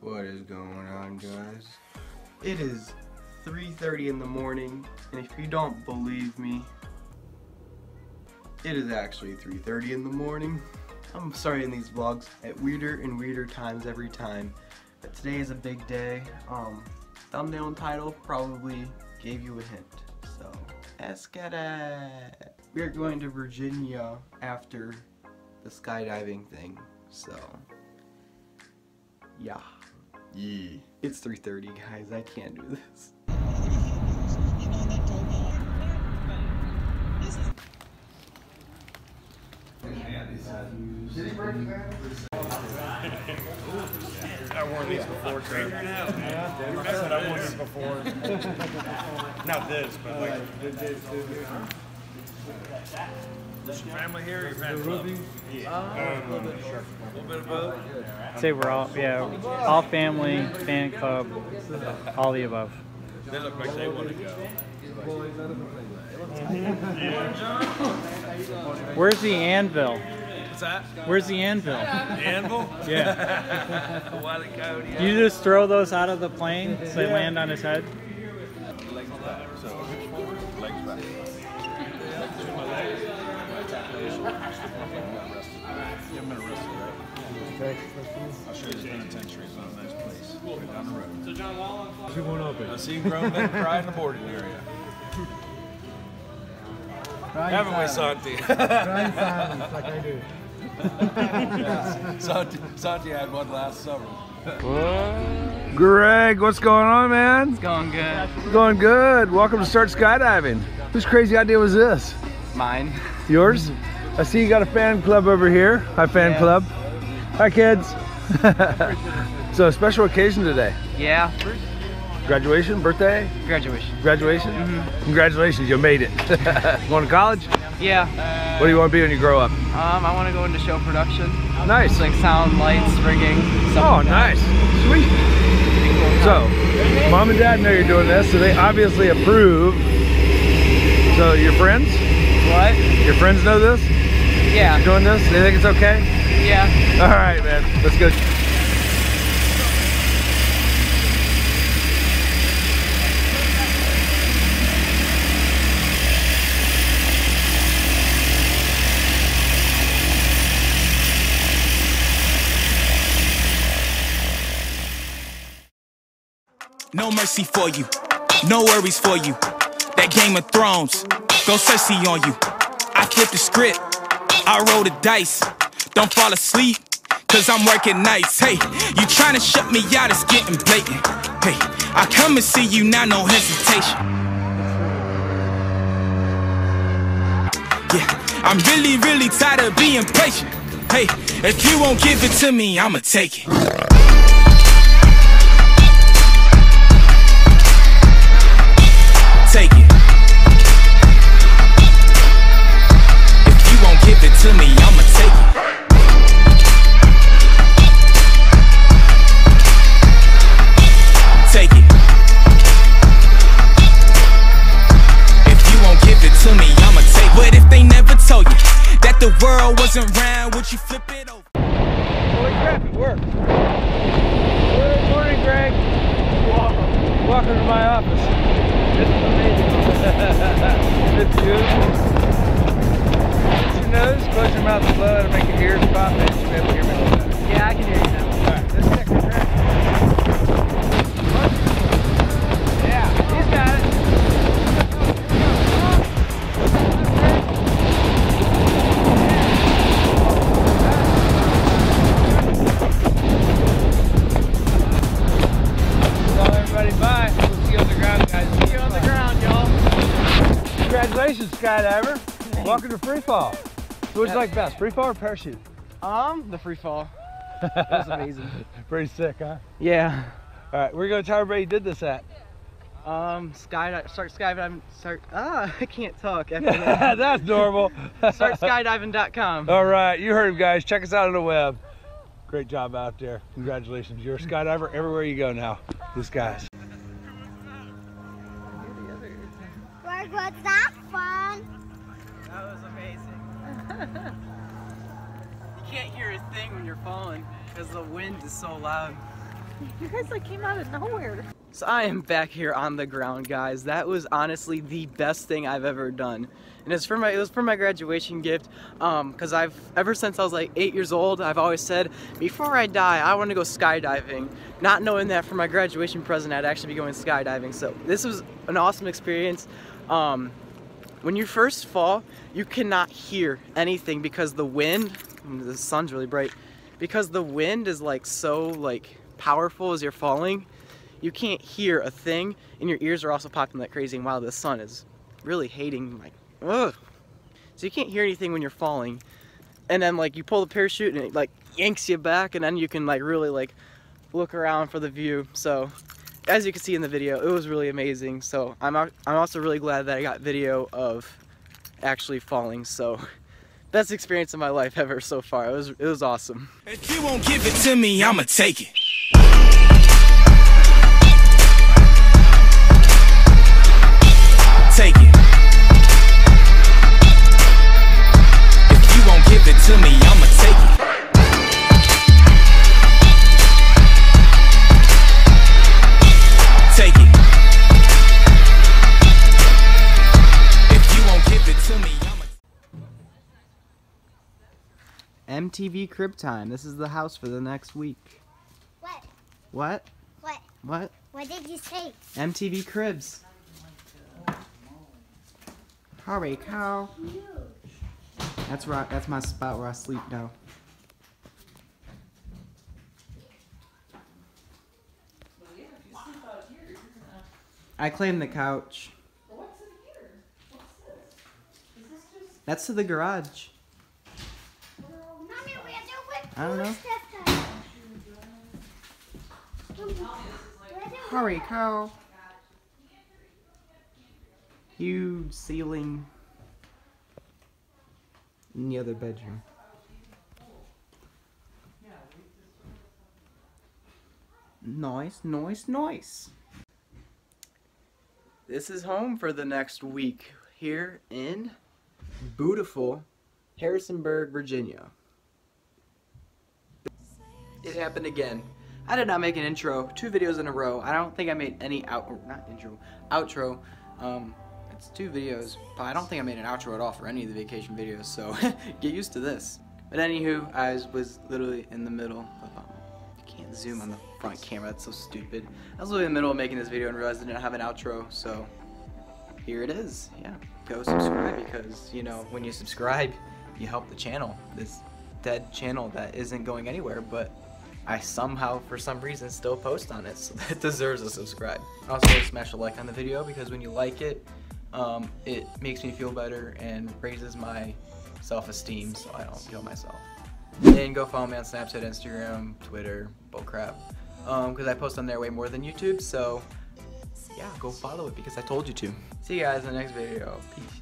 What is going on, guys? It is 3.30 in the morning, and if you don't believe me, it is actually 3.30 in the morning. I'm starting these vlogs at weirder and weirder times every time, but today is a big day. Um, thumbnail and title probably gave you a hint, so let's get it. We are going to Virginia after the skydiving thing, so yeah. Yeah. It's 3.30 guys, I can't do this. I wore these before, Craig. I said I wore these before. Not this, but like. Is your family here or your fan club? Yeah. Um, a little bit of both. Say we're all, yeah, all family, fan club, all the above. They look like they want to go. Where's the anvil? What's that? Where's the anvil? Anvil? Yeah. Wile. Coyote. You just throw those out of the plane so they land on his head? Legs back. So legs back. Right? I'll show you this penitentiary. It's not a nice place. Right down the road. I've seen grown men cry in the boarding area. Haven't we, Santi? Crying silence, like I do. Santi, Santi had one last summer. Greg, what's going on, man? It's going good. Going good. Welcome to Start Skydiving. Whose crazy idea was this? Mine. Yours? I see you got a fan club over here. Hi, fan Yeah. club. Hi, kids. so, a special occasion today. Yeah. Graduation, birthday, Graduation. graduation. Congratulations, you made it. Going to college? Yeah. What do you want to be when you grow up? Um, I want to go into show production. Nice. It's like sound, lights, rigging. Oh, like nice. Sweet. So, mom and dad know you're doing this, so they obviously approve. So, your friends? What? Your friends know this? Yeah. You're doing this? They think it's okay? Yeah. All right, man. Let's go. No mercy for you, no worries for you. That Game of Thrones, go Cersei on you. I flipped the script, I roll the dice. Don't fall asleep, cause I'm working nights. Hey, you trying to shut me out, it's getting blatant. Hey, I come and see you now, no hesitation. Yeah, I'm really, really tired of being patient. Hey, if you won't give it to me, I'ma take it. The world wasn't round, would you flip it over? Holy crap, it worked. Good morning, Greg. Welcome. Welcome to my office. This is amazing. it's beautiful. Close your nose, close your mouth and blow out and make your ears pop, and you should be able to hear me a little better. Yeah, I can hear you now. Alright, let's check the track. Congratulations, skydiver. Welcome to free fall. So what'd you like best, free fall or parachute? Um, the free fall. That was amazing. Pretty sick, huh? Yeah. All right, we're gonna tell everybody you did this at. Um, skydive, start skydiving, start, ah, I can't talk after that. That's normal. start skydiving.com. All right, you heard him, guys. Check us out on the web. Great job out there. Congratulations. You're a skydiver everywhere you go now. These guys. Greg, was that fun? That was amazing. you can't hear a thing when you're falling because the wind is so loud. You guys like came out of nowhere. So I am back here on the ground, guys. That was honestly the best thing I've ever done, and it's for my it was for my graduation gift. Um, cause I've ever since I was like eight years old, I've always said before I die, I want to go skydiving. Not knowing that for my graduation present, I'd actually be going skydiving. So this was an awesome experience. Um, when you first fall, you cannot hear anything because the wind. The sun's really bright. Because the wind is like so like powerful as you're falling you can't hear a thing, and your ears are also popping like crazy. And while the sun is really hating, like, ugh. So you can't hear anything when you're falling. And then like you pull the parachute and it like yanks you back, and then you can like really like look around for the view. So as you can see in the video, it was really amazing. So I'm I'm also really glad that I got video of actually falling. So best experience of my life ever so far. It was it was awesome. If you won't give it to me, I'ma take it. Take it. If you won't give it to me, I'ma I'ma MTV Crib Time. This is the house for the next week. What? What? What? What? What did you say? MTV Cribs. Hurry, cow. That's right. That's my spot where I sleep now. I claim the couch. That's to the garage. I don't know. Hurry, cow. Huge ceiling in the other bedroom. Nice, nice, nice. This is home for the next week here in beautiful Harrisonburg, Virginia. It happened again. I did not make an intro, two videos in a row. I don't think I made any out, not intro, outro. Um, it's two videos, but I don't think I made an outro at all for any of the vacation videos, so get used to this. But anywho, I was literally in the middle of, um, I can't zoom on the front camera, that's so stupid. I was literally in the middle of making this video and realized I didn't have an outro, so here it is. Yeah, go subscribe because, you know, when you subscribe, you help the channel. This dead channel that isn't going anywhere, but I somehow, for some reason, still post on it, so that deserves a subscribe. Also, smash a like on the video because when you like it, um, it makes me feel better and raises my self-esteem so I don't kill myself. And go follow me on Snapchat, Instagram, Twitter, bullcrap, because I post on there way more than YouTube, so yeah, go follow it because I told you to. See you guys in the next video. Peace.